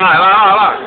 来了，来了。